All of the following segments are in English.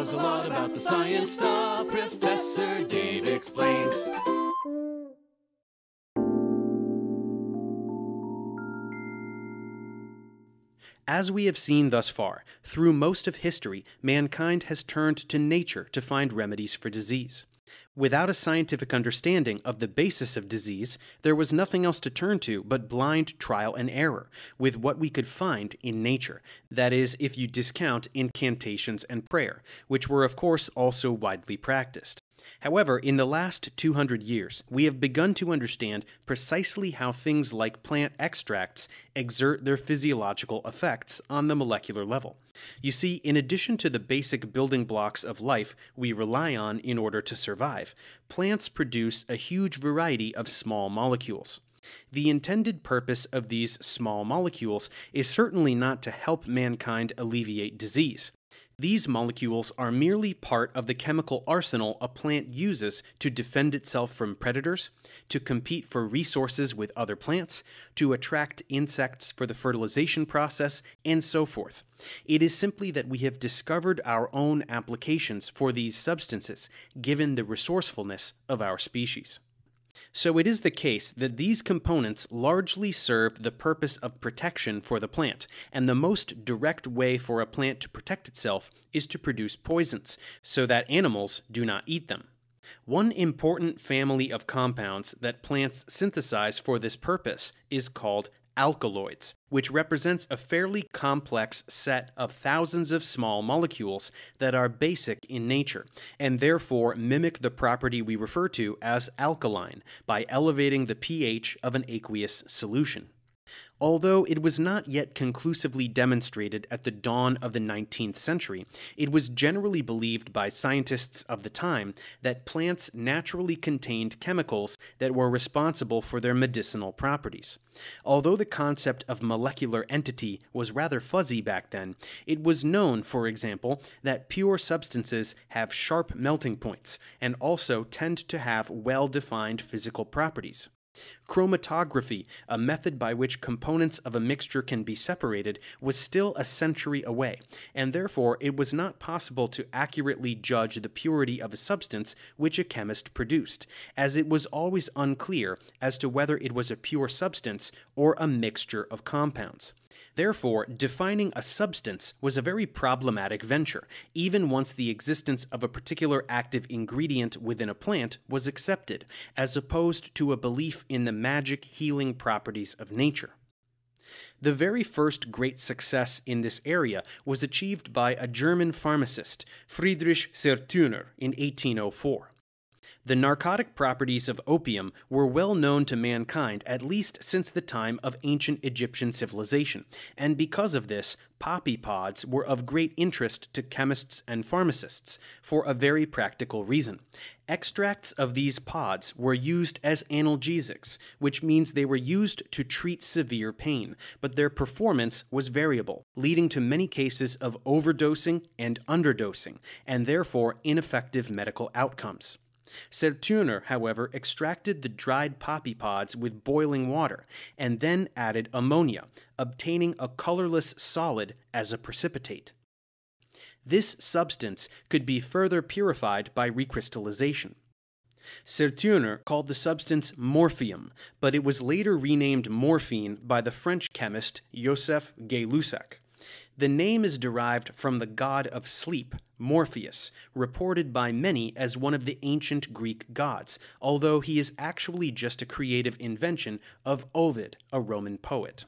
knows a lot about the science stuff. Professor Dave explains. As we have seen thus far, through most of history, mankind has turned to nature to find remedies for disease. Without a scientific understanding of the basis of disease, there was nothing else to turn to but blind trial and error with what we could find in nature. That is, if you discount incantations and prayer, which were, of course, also widely practiced. However, in the last 200 years, we have begun to understand precisely how things like plant extracts exert their physiological effects on the molecular level. You see, in addition to the basic building blocks of life we rely on in order to survive, plants produce a huge variety of small molecules. The intended purpose of these small molecules is certainly not to help mankind alleviate disease. These molecules are merely part of the chemical arsenal a plant uses to defend itself from predators, to compete for resources with other plants, to attract insects for the fertilization process, and so forth. It is simply that we have discovered our own applications for these substances, given the resourcefulness of our species. So it is the case that these components largely serve the purpose of protection for the plant, and the most direct way for a plant to protect itself is to produce poisons, so that animals do not eat them. One important family of compounds that plants synthesize for this purpose is called alkaloids, which represents a fairly complex set of thousands of small molecules that are basic in nature, and therefore mimic the property we refer to as alkaline by elevating the pH of an aqueous solution. Although it was not yet conclusively demonstrated at the dawn of the 19th century, it was generally believed by scientists of the time that plants naturally contained chemicals that were responsible for their medicinal properties. Although the concept of molecular entity was rather fuzzy back then, it was known, for example, that pure substances have sharp melting points and also tend to have well defined physical properties. Chromatography, a method by which components of a mixture can be separated, was still a century away, and therefore it was not possible to accurately judge the purity of a substance which a chemist produced, as it was always unclear as to whether it was a pure substance or a mixture of compounds. Therefore, defining a substance was a very problematic venture, even once the existence of a particular active ingredient within a plant was accepted, as opposed to a belief in the magic healing properties of nature. The very first great success in this area was achieved by a German pharmacist, Friedrich Sertürner, in 1804. The narcotic properties of opium were well known to mankind at least since the time of ancient Egyptian civilization, and because of this, poppy pods were of great interest to chemists and pharmacists for a very practical reason. Extracts of these pods were used as analgesics, which means they were used to treat severe pain, but their performance was variable, leading to many cases of overdosing and underdosing, and therefore ineffective medical outcomes. Sertürner, however, extracted the dried poppy pods with boiling water and then added ammonia, obtaining a colorless solid as a precipitate. This substance could be further purified by recrystallization. Sertürner called the substance morphium, but it was later renamed morphine by the French chemist Joseph Gay-Lussac. The name is derived from the god of sleep, Morpheus, reported by many as one of the ancient Greek gods, although he is actually just a creative invention of Ovid, a Roman poet.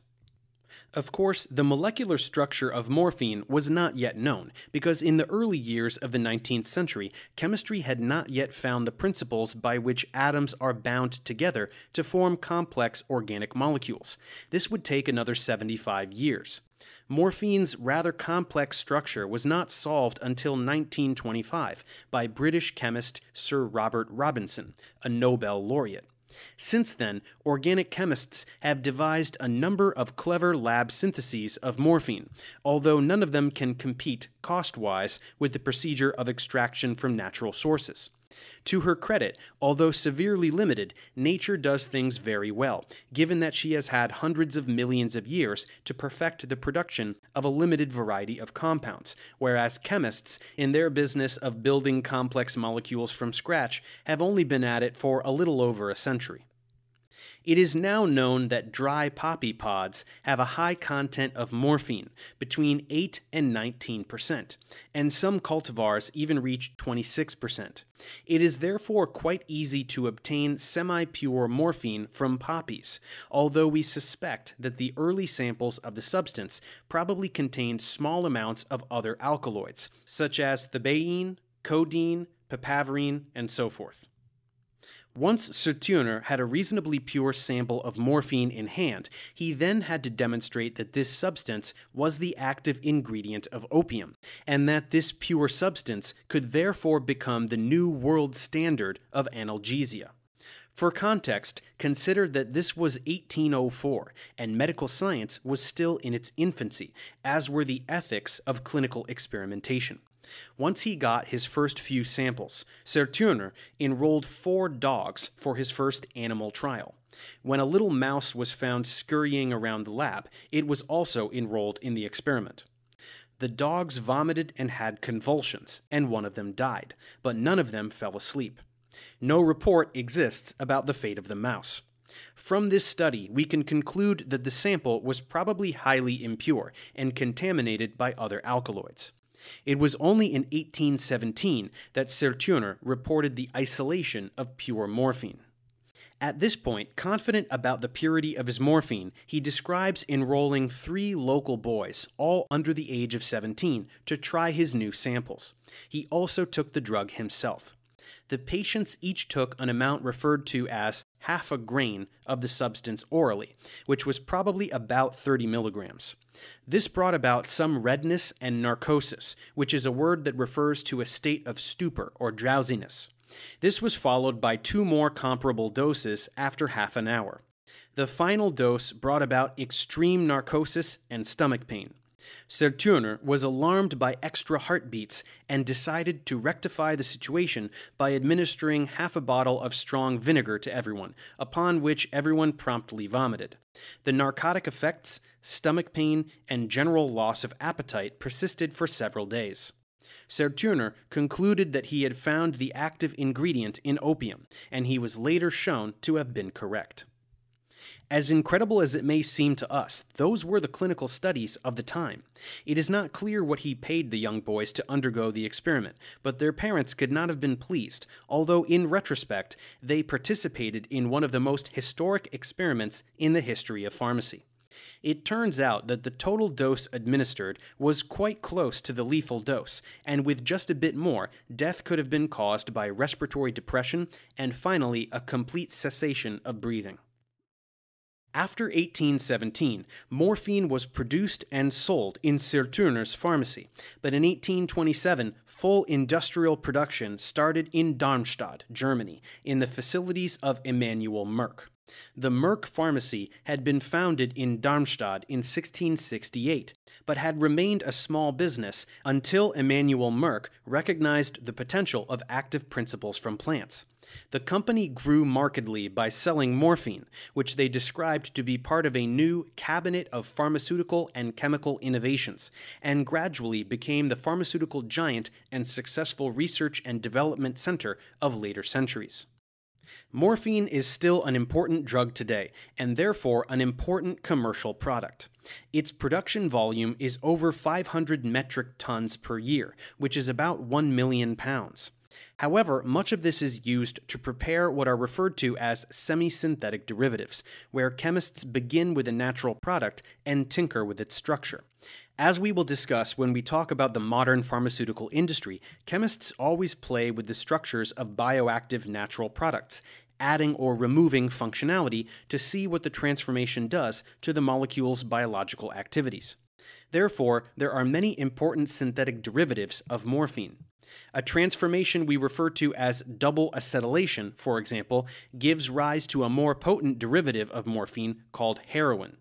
Of course, the molecular structure of morphine was not yet known, because in the early years of the 19th century, chemistry had not yet found the principles by which atoms are bound together to form complex organic molecules. This would take another 75 years. Morphine's rather complex structure was not solved until 1925 by British chemist Sir Robert Robinson, a Nobel laureate. Since then, organic chemists have devised a number of clever lab syntheses of morphine, although none of them can compete, cost wise, with the procedure of extraction from natural sources. To her credit, although severely limited, nature does things very well, given that she has had hundreds of millions of years to perfect the production of a limited variety of compounds, whereas chemists, in their business of building complex molecules from scratch, have only been at it for a little over a century. It is now known that dry poppy pods have a high content of morphine, between 8 and 19 percent, and some cultivars even reach 26 percent. It is therefore quite easy to obtain semi pure morphine from poppies, although we suspect that the early samples of the substance probably contained small amounts of other alkaloids, such as thebaine, codeine, papaverine, and so forth. Once Serturner had a reasonably pure sample of morphine in hand, he then had to demonstrate that this substance was the active ingredient of opium, and that this pure substance could therefore become the new world standard of analgesia. For context, consider that this was 1804, and medical science was still in its infancy, as were the ethics of clinical experimentation. Once he got his first few samples, Serturner enrolled four dogs for his first animal trial. When a little mouse was found scurrying around the lab, it was also enrolled in the experiment. The dogs vomited and had convulsions, and one of them died, but none of them fell asleep. No report exists about the fate of the mouse. From this study, we can conclude that the sample was probably highly impure and contaminated by other alkaloids. It was only in 1817 that Serturner reported the isolation of pure morphine. At this point, confident about the purity of his morphine, he describes enrolling three local boys, all under the age of 17, to try his new samples. He also took the drug himself. The patients each took an amount referred to as half a grain of the substance orally, which was probably about 30 milligrams. This brought about some redness and narcosis, which is a word that refers to a state of stupor or drowsiness. This was followed by two more comparable doses after half an hour. The final dose brought about extreme narcosis and stomach pain. Serturner was alarmed by extra heartbeats and decided to rectify the situation by administering half a bottle of strong vinegar to everyone, upon which everyone promptly vomited. The narcotic effects, stomach pain, and general loss of appetite persisted for several days. Serturner concluded that he had found the active ingredient in opium, and he was later shown to have been correct. As incredible as it may seem to us, those were the clinical studies of the time. It is not clear what he paid the young boys to undergo the experiment, but their parents could not have been pleased, although in retrospect, they participated in one of the most historic experiments in the history of pharmacy. It turns out that the total dose administered was quite close to the lethal dose, and with just a bit more, death could have been caused by respiratory depression and finally a complete cessation of breathing. After 1817, morphine was produced and sold in Serturner's pharmacy, but in 1827, full industrial production started in Darmstadt, Germany, in the facilities of Emanuel Merck. The Merck pharmacy had been founded in Darmstadt in 1668, but had remained a small business until Emanuel Merck recognized the potential of active principles from plants. The company grew markedly by selling morphine, which they described to be part of a new cabinet of pharmaceutical and chemical innovations, and gradually became the pharmaceutical giant and successful research and development center of later centuries. Morphine is still an important drug today, and therefore an important commercial product. Its production volume is over 500 metric tons per year, which is about 1 million pounds. However, much of this is used to prepare what are referred to as semi synthetic derivatives, where chemists begin with a natural product and tinker with its structure. As we will discuss when we talk about the modern pharmaceutical industry, chemists always play with the structures of bioactive natural products, adding or removing functionality to see what the transformation does to the molecule's biological activities. Therefore, there are many important synthetic derivatives of morphine. A transformation we refer to as double acetylation, for example, gives rise to a more potent derivative of morphine called heroin.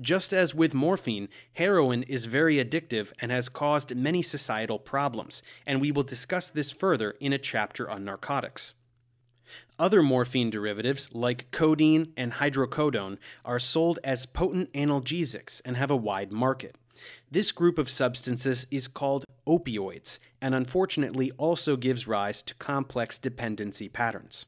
Just as with morphine, heroin is very addictive and has caused many societal problems, and we will discuss this further in a chapter on narcotics. Other morphine derivatives, like codeine and hydrocodone, are sold as potent analgesics and have a wide market. This group of substances is called opioids and unfortunately also gives rise to complex dependency patterns.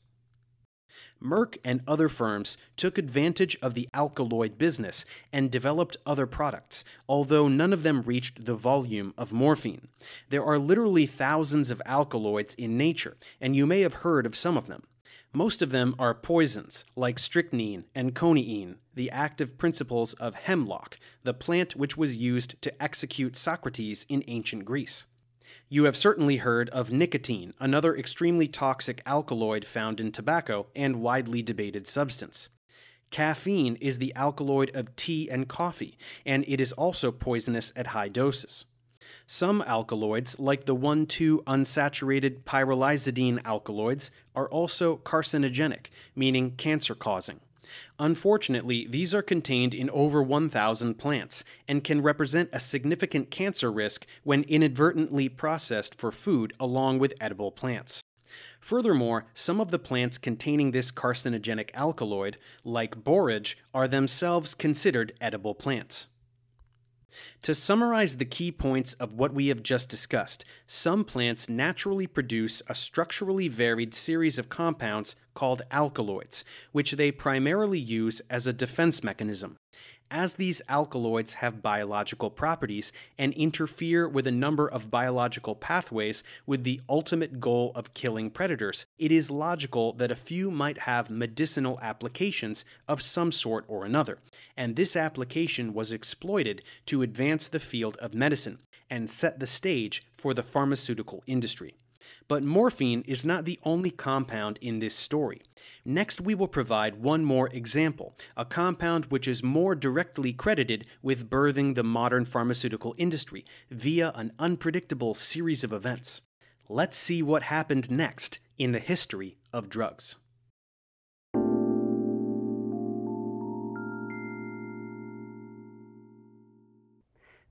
Merck and other firms took advantage of the alkaloid business and developed other products, although none of them reached the volume of morphine. There are literally thousands of alkaloids in nature, and you may have heard of some of them. Most of them are poisons, like strychnine and coniine, the active principles of hemlock, the plant which was used to execute Socrates in ancient Greece. You have certainly heard of nicotine, another extremely toxic alkaloid found in tobacco and widely debated substance. Caffeine is the alkaloid of tea and coffee, and it is also poisonous at high doses. Some alkaloids, like the 1,2 unsaturated pyrrolizidine alkaloids, are also carcinogenic, meaning cancer causing. Unfortunately, these are contained in over 1,000 plants and can represent a significant cancer risk when inadvertently processed for food along with edible plants. Furthermore, some of the plants containing this carcinogenic alkaloid, like borage, are themselves considered edible plants. To summarize the key points of what we have just discussed, some plants naturally produce a structurally varied series of compounds called alkaloids, which they primarily use as a defense mechanism as these alkaloids have biological properties and interfere with a number of biological pathways with the ultimate goal of killing predators, it is logical that a few might have medicinal applications of some sort or another. And this application was exploited to advance the field of medicine and set the stage for the pharmaceutical industry. But morphine is not the only compound in this story. Next, we will provide one more example, a compound which is more directly credited with birthing the modern pharmaceutical industry via an unpredictable series of events. Let's see what happened next in the history of drugs.